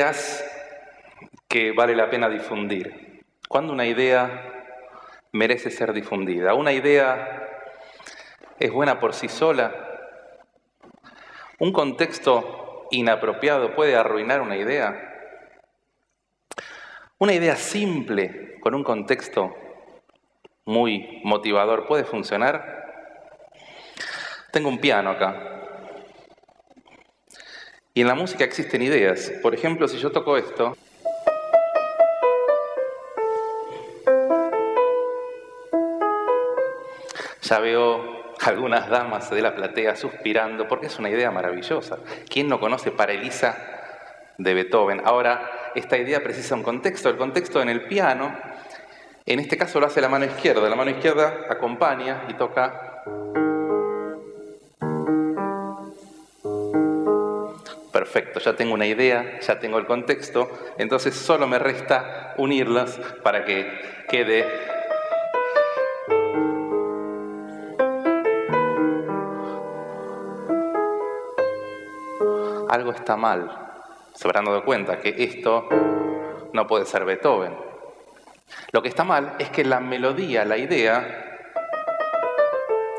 Ideas que vale la pena difundir. Cuando una idea merece ser difundida. Una idea es buena por sí sola. Un contexto inapropiado puede arruinar una idea. Una idea simple con un contexto muy motivador puede funcionar. Tengo un piano acá. Y en la música existen ideas. Por ejemplo, si yo toco esto, ya veo algunas damas de la platea suspirando porque es una idea maravillosa. ¿Quién no conoce Parelisa de Beethoven? Ahora, esta idea precisa un contexto. El contexto en el piano, en este caso lo hace la mano izquierda. La mano izquierda acompaña y toca perfecto, ya tengo una idea, ya tengo el contexto, entonces solo me resta unirlas para que quede algo está mal. Se habrán dado cuenta que esto no puede ser Beethoven. Lo que está mal es que la melodía, la idea,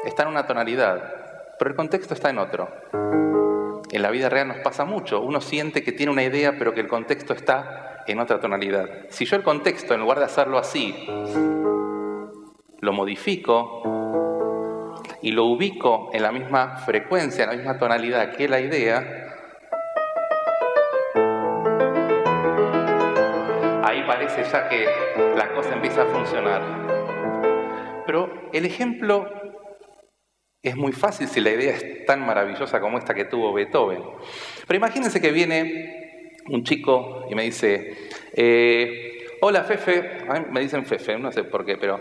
está en una tonalidad, pero el contexto está en otro. En la vida real nos pasa mucho. Uno siente que tiene una idea, pero que el contexto está en otra tonalidad. Si yo el contexto, en lugar de hacerlo así, lo modifico y lo ubico en la misma frecuencia, en la misma tonalidad que la idea, ahí parece ya que la cosa empieza a funcionar. Pero el ejemplo es muy fácil si la idea es tan maravillosa como esta que tuvo Beethoven. Pero imagínense que viene un chico y me dice, eh, hola Fefe, me dicen Fefe, no sé por qué, pero,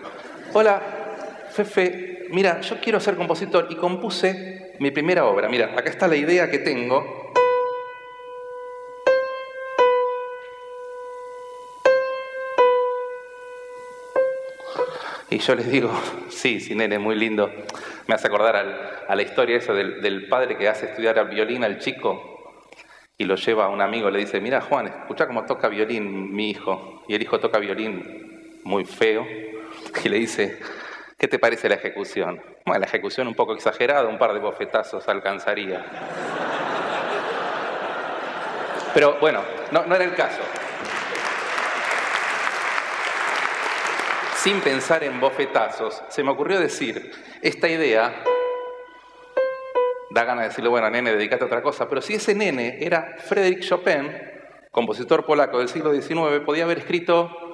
hola Fefe, mira, yo quiero ser compositor y compuse mi primera obra. Mira, acá está la idea que tengo Y yo les digo, sí, sí, nene, muy lindo. Me hace acordar a la historia esa del, padre que hace estudiar al violín al chico y lo lleva a un amigo, le dice, mira Juan, escucha cómo toca violín mi hijo. Y el hijo toca violín muy feo y le dice, ¿qué te parece la ejecución? Bueno, la ejecución un poco exagerada, un par de bofetazos alcanzaría. Pero bueno, no, no era el caso. Sin pensar en bofetazos, se me ocurrió decir, esta idea, da ganas de decirle, bueno, nene, dedícate a otra cosa, pero si ese nene era Frédéric Chopin, compositor polaco del siglo XIX, podía haber escrito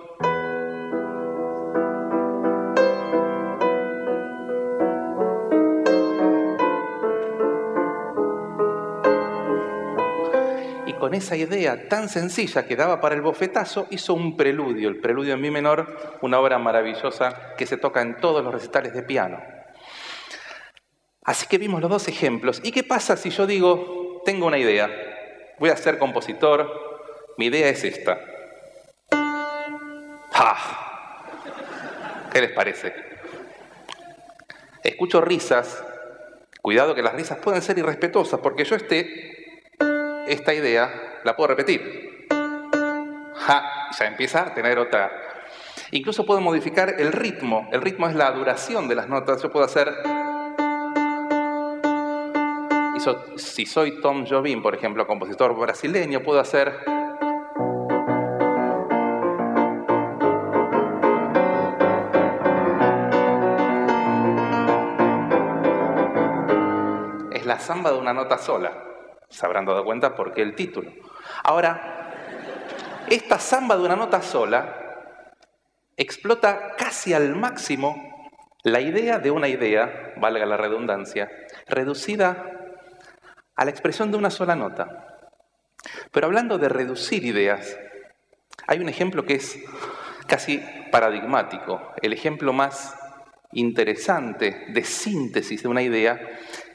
esa idea tan sencilla que daba para el bofetazo, hizo un preludio, el preludio en mi menor, una obra maravillosa que se toca en todos los recitales de piano. Así que vimos los dos ejemplos. ¿Y qué pasa si yo digo, tengo una idea, voy a ser compositor, mi idea es esta? ¡Ah! ¿Qué les parece? Escucho risas, cuidado que las risas pueden ser irrespetuosas, porque yo esté esta idea la puedo repetir. Ya empieza a tener otra. Incluso puedo modificar el ritmo. El ritmo es la duración de las notas. Yo puedo hacer... Si soy Tom Jobim, por ejemplo, compositor brasileño, puedo hacer... Es la samba de una nota sola. Se habrán dado cuenta por qué el título. Ahora, esta samba de una nota sola explota casi al máximo la idea de una idea, valga la redundancia, reducida a la expresión de una sola nota. Pero hablando de reducir ideas, hay un ejemplo que es casi paradigmático, el ejemplo más interesante de síntesis de una idea,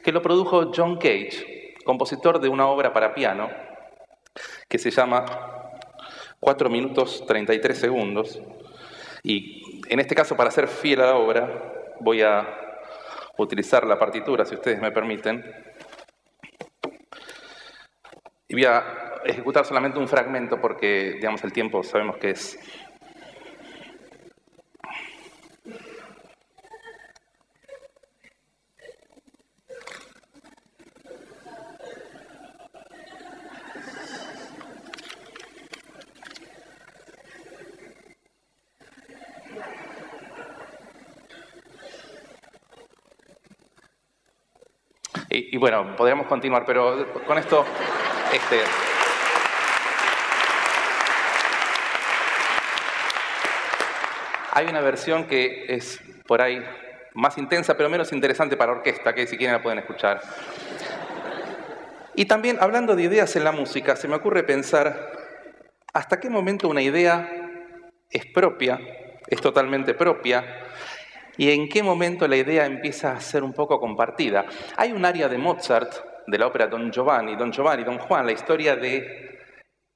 que lo produjo John Cage compositor de una obra para piano que se llama 4 minutos 33 segundos. Y en este caso, para ser fiel a la obra, voy a utilizar la partitura, si ustedes me permiten. Y voy a ejecutar solamente un fragmento porque, digamos, el tiempo sabemos que es Y, bueno, podríamos continuar, pero con esto, este, hay una versión que es por ahí más intensa, pero menos interesante para orquesta, que si quieren la pueden escuchar. Y también, hablando de ideas en la música, se me ocurre pensar hasta qué momento una idea es propia, es totalmente propia, y en qué momento la idea empieza a ser un poco compartida. Hay un área de Mozart, de la ópera Don Giovanni, Don Giovanni, Don Juan, la historia de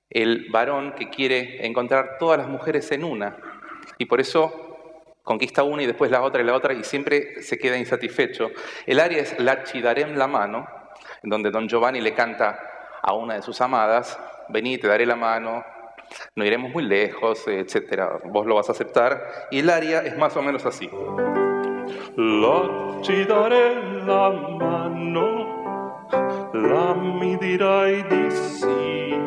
el varón que quiere encontrar todas las mujeres en una y por eso conquista una y después la otra y la otra y siempre se queda insatisfecho. El área es La Chidarem la mano, donde Don Giovanni le canta a una de sus amadas, vení, te daré la mano, no iremos muy lejos, etcétera, vos lo vas a aceptar. Y el área es más o menos así. La ci daré la mano, la mi dirai di sì.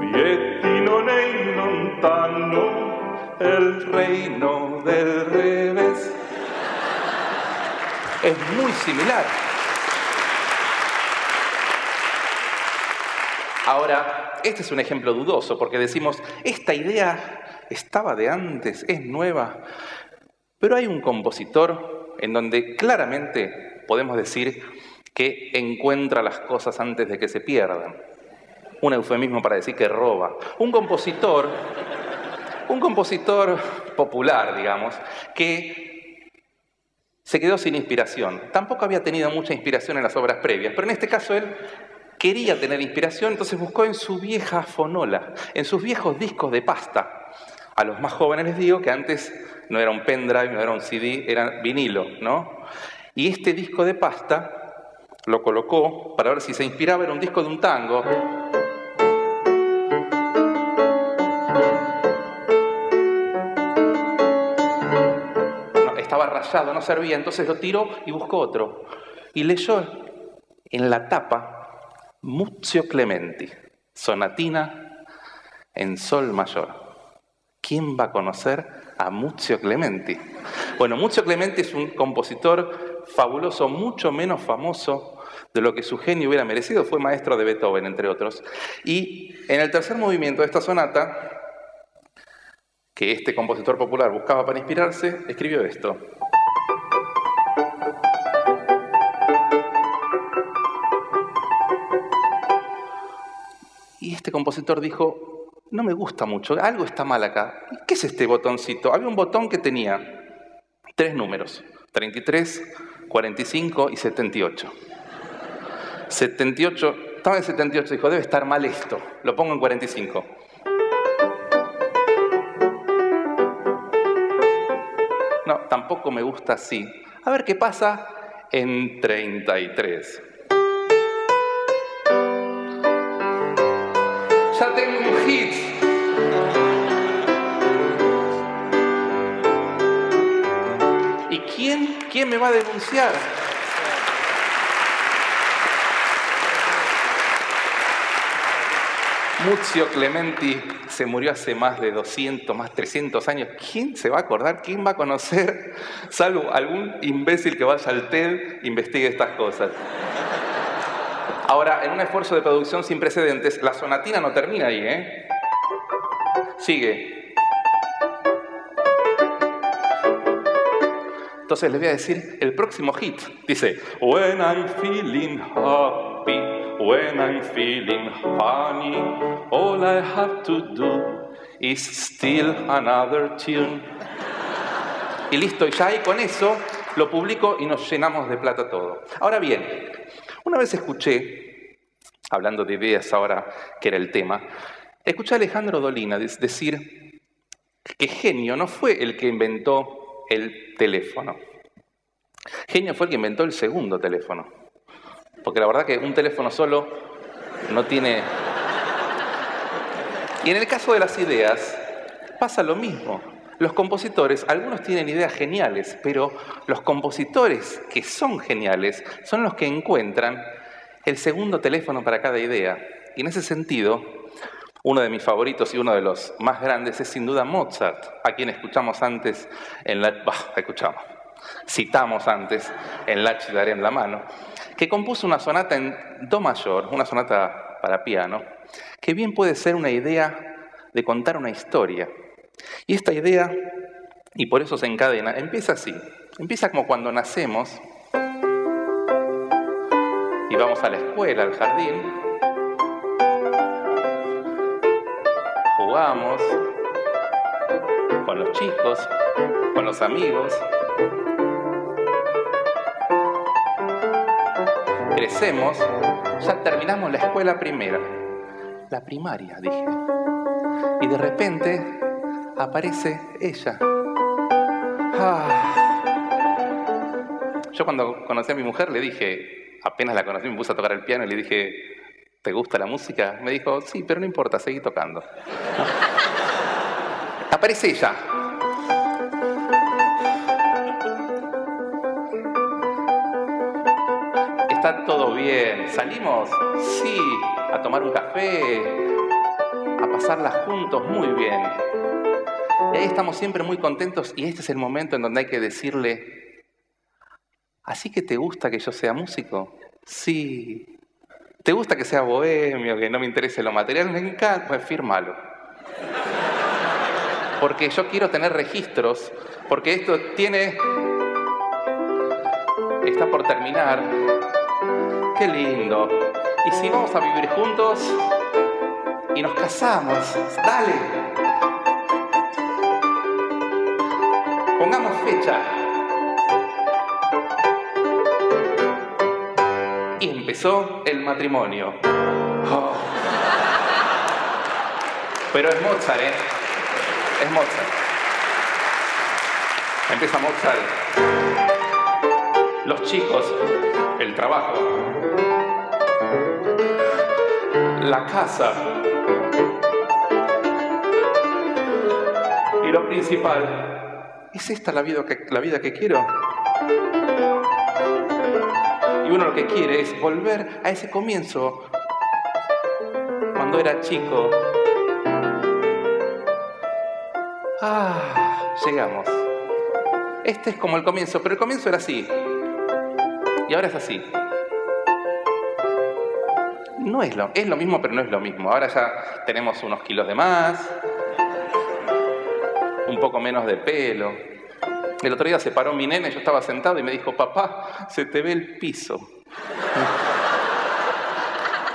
Vietti non lontano, el reino del revés. Es muy similar. Ahora, este es un ejemplo dudoso, porque decimos, esta idea estaba de antes, es nueva, pero hay un compositor en donde claramente podemos decir que encuentra las cosas antes de que se pierdan. Un eufemismo para decir que roba. Un compositor, un compositor popular, digamos, que se quedó sin inspiración. Tampoco había tenido mucha inspiración en las obras previas, pero en este caso él quería tener inspiración, entonces buscó en su vieja fonola, en sus viejos discos de pasta. A los más jóvenes les digo que antes no era un pendrive, no era un CD, era vinilo, ¿no? Y este disco de pasta lo colocó para ver si se inspiraba, era un disco de un tango. Estaba rayado, no servía, entonces lo tiró y buscó otro. Y leyó en la tapa Muzio Clementi, sonatina en sol mayor. ¿Quién va a conocer a Muzio Clementi? Bueno, Muzio Clementi es un compositor fabuloso, mucho menos famoso de lo que su genio hubiera merecido. Fue maestro de Beethoven, entre otros. Y en el tercer movimiento de esta sonata, que este compositor popular buscaba para inspirarse, escribió esto. Y este compositor dijo, no me gusta mucho, algo está mal acá. ¿Qué es este botoncito? Había un botón que tenía tres números, 33, 45 y 78. 78, estaba en 78, dijo, debe estar mal esto, lo pongo en 45. No, tampoco me gusta así. A ver qué pasa en 33. Ya tengo un hit. ¿Y quién, quién me va a denunciar? Muzio Clementi se murió hace más de 200, más 300 años. ¿Quién se va a acordar? ¿Quién va a conocer? Salvo algún imbécil que vaya al TED investigue estas cosas. Ahora, en un esfuerzo de producción sin precedentes, la sonatina no termina ahí, ¿eh? Sigue. Entonces les voy a decir el próximo hit. Dice, When I'm feeling happy, when I'm feeling funny, all I have to do is steal another tune. Y listo, y ya ahí con eso lo publico y nos llenamos de plata todo. Ahora bien, una vez escuché, hablando de ideas ahora que era el tema, escuché a Alejandro Dolina decir que genio no fue el que inventó el teléfono. Genio fue el que inventó el segundo teléfono. Porque la verdad que un teléfono solo no tiene, Y en el caso de las ideas, pasa lo mismo. Los compositores, algunos tienen ideas geniales, pero los compositores que son geniales son los que encuentran el segundo teléfono para cada idea. Y en ese sentido, uno de mis favoritos y uno de los más grandes es sin duda Mozart, a quien escuchamos antes en la... escuchamos, citamos antes en La Daré en la mano, que compuso una sonata en Do mayor, una sonata para piano, que bien puede ser una idea de contar una historia. Y esta idea, y por eso se encadena, empieza así. Empieza como cuando nacemos y vamos a la escuela, al jardín, jugamos con los chicos, con los amigos, crecemos, ya terminamos la escuela primera, la primaria, dije. Y de repente aparece ella. Ah. Yo cuando conocí a mi mujer le dije, apenas la conocí, me puse a tocar el piano y le dije, ¿te gusta la música? Me dijo, sí, pero no importa, seguí tocando. aparece ella. Está todo bien. ¿Salimos? Sí, a tomar un café, a pasarla juntos muy bien. Ahí estamos siempre muy contentos y este es el momento en donde hay que decirle, ¿así que te gusta que yo sea músico? Sí. ¿Te gusta que sea bohemio, que no me interese lo material? Me encanta, pues fírmalo. Porque yo quiero tener registros, porque esto tiene... Está por terminar. Qué lindo. Y si vamos a vivir juntos y nos casamos, dale. Pongamos fecha. Y empezó el matrimonio. Oh. Pero es Mozart, ¿eh? Es Mozart. Empieza Mozart. Los chicos, el trabajo, la casa. Y lo principal, ¿es esta la vida que, la vida que quiero? Y uno lo que quiere es volver a ese comienzo, cuando era chico. Ah, llegamos. Este es como el comienzo, pero el comienzo era así. Y ahora es así. No es lo, es lo mismo, pero no es lo mismo. Ahora ya tenemos unos kilos de más, un poco menos de pelo. El otro día se paró mi nene, yo estaba sentado y me dijo, papá, se te ve el piso.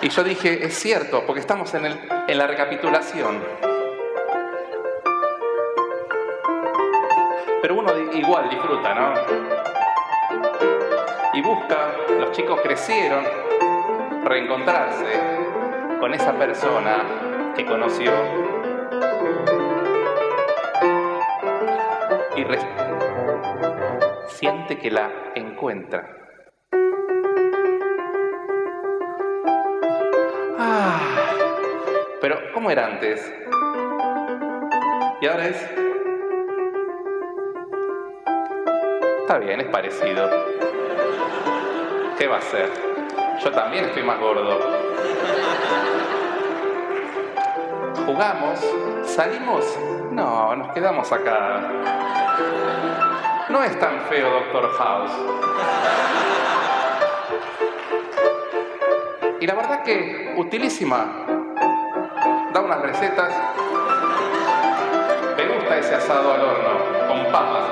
Y yo dije, es cierto, porque estamos en, el, en la recapitulación. Pero uno igual disfruta, ¿no? Y busca, los chicos crecieron, reencontrarse con esa persona que conoció y siente que la encuentra. Ah, pero ¿cómo era antes? Y ahora es... Está bien, es parecido. ¿Qué va a ser? Yo también estoy más gordo. Jugamos, salimos, no, nos quedamos acá. No es tan feo, Doctor House. Y la verdad que utilísima. Da unas recetas. Me gusta ese asado al horno, con papas.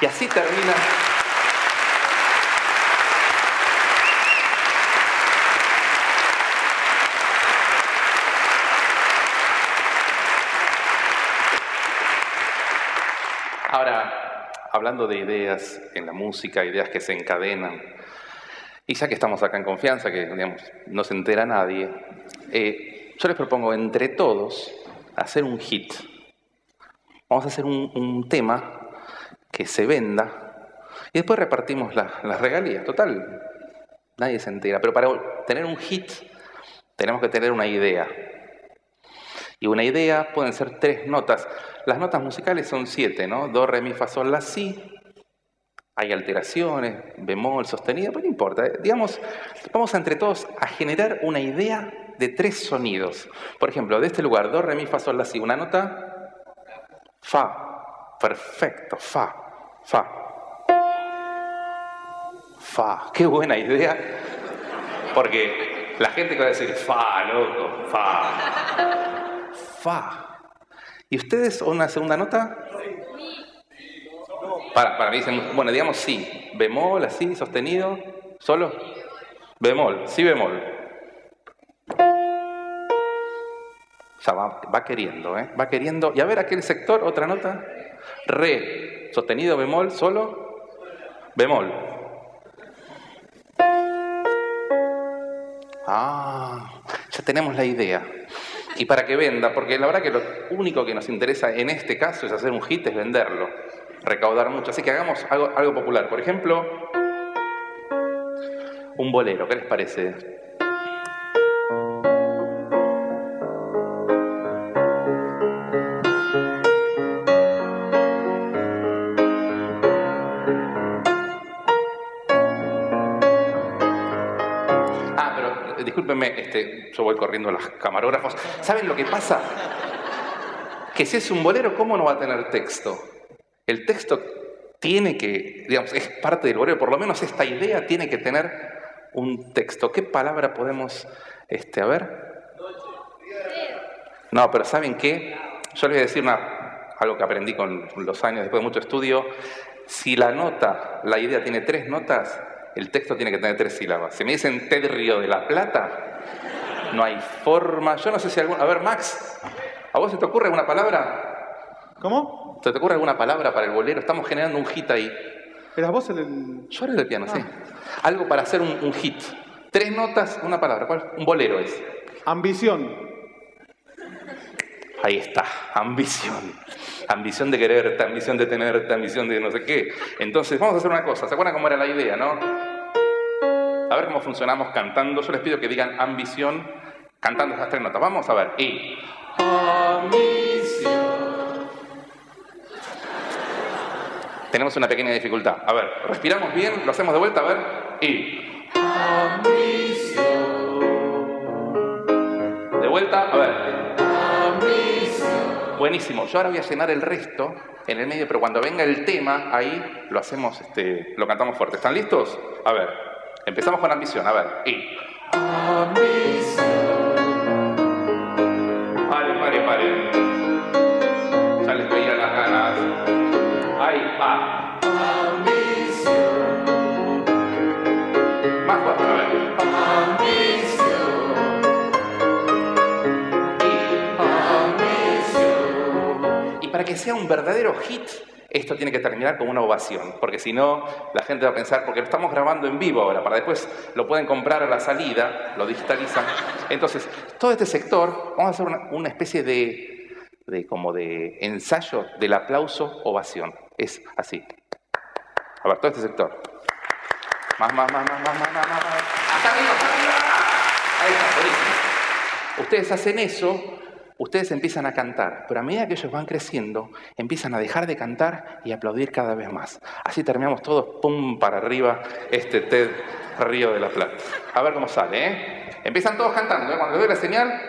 Y así termina hablando de ideas en la música, ideas que se encadenan, y ya que estamos acá en confianza, que no se entera nadie, eh, yo les propongo entre todos hacer un hit. Vamos a hacer un, tema que se venda y después repartimos las regalías. Total, nadie se entera. Pero para tener un hit Tenemos que tener una idea. Y una idea pueden ser tres notas. Las notas musicales son siete, ¿no? Do, re, mi, fa, sol, la, si. Hay alteraciones, bemol, sostenido, pero no importa. Digamos, vamos entre todos a generar una idea de tres sonidos. Por ejemplo, de este lugar, do, re, mi, fa, sol, la, si. Una nota, fa. Perfecto, fa, fa. Fa. Qué buena idea. Porque la gente va a decir, fa, loco, fa. ¿Y ustedes una segunda nota? Para, para mí dicen, bueno, digamos sí. Bemol, así, sostenido, solo. Bemol, sí bemol. Ya va, va queriendo, ¿eh? Va queriendo. Y a ver, aquel sector, otra nota. Re, sostenido, bemol, solo. Bemol. Ah, ya tenemos la idea. Y para que venda, porque la verdad que lo único que nos interesa en este caso es hacer un hit, es venderlo, recaudar mucho. Así que hagamos algo, popular. Por ejemplo, un bolero, ¿qué les parece? Este, yo voy corriendo a los camarógrafos. ¿Saben lo que pasa? Que si es un bolero, ¿cómo no va a tener texto? El texto tiene que, digamos, es parte del bolero, por lo menos esta idea tiene que tener un texto. ¿Qué palabra podemos, este, a ver? No, pero ¿saben qué? Yo les voy a decir una, algo que aprendí con los años, después de mucho estudio. Si la nota, la idea tiene tres notas, el texto tiene que tener tres sílabas. Si me dicen Ted Río de la Plata, no hay forma. Yo no sé si algún... A ver, Max, ¿a vos se te ocurre alguna palabra? ¿Cómo? ¿Se te ocurre alguna palabra para el bolero? Estamos generando un hit ahí. ¿Eras vos el, el- Yo era del piano, sí. Algo para hacer un, un hit. Tres notas, una palabra. ¿Cuál? Un bolero es. ambición? Ahí está, ambición. Ambición de quererte, ambición de tenerte, ambición de no sé qué. Entonces, vamos a hacer una cosa. ¿Se acuerdan cómo era la idea, no? A ver cómo funcionamos cantando. Yo les pido que digan ambición cantando esas tres notas. Vamos a ver. Y. Ambición. Tenemos una pequeña dificultad. A ver, respiramos bien, lo hacemos de vuelta, a ver. Y. Ambición. De vuelta, a ver. Buenísimo. Yo ahora voy a llenar el resto en el medio, pero cuando venga el tema, ahí lo hacemos, este, lo cantamos fuerte. ¿Están listos? A ver, empezamos con ambición. A ver. Y. Paren, Ahí va. Más fuerte, a ver. Y para que sea un verdadero hit, esto tiene que terminar con una ovación, porque si no, la gente va a pensar, porque lo estamos grabando en vivo ahora, para después lo pueden comprar a la salida, lo digitalizan. Entonces, todo este sector, vamos a hacer una especie de, de como de ensayo del aplauso ovación. Es así. A ver, todo este sector. Más, más, más, más, más, más, más, más. Hasta arriba, hasta arriba. Ahí está, buenísimo. Ustedes hacen eso, ustedes empiezan a cantar, pero a medida que ellos van creciendo, empiezan a dejar de cantar y aplaudir cada vez más. Así terminamos todos, pum, para arriba, este TED Río de la Plata. A ver cómo sale, ¿eh? Empiezan todos cantando, ¿eh? Cuando doy la señal,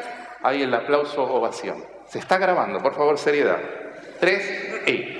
ahí el aplauso ovación. Se está grabando, por favor, seriedad. Tres y...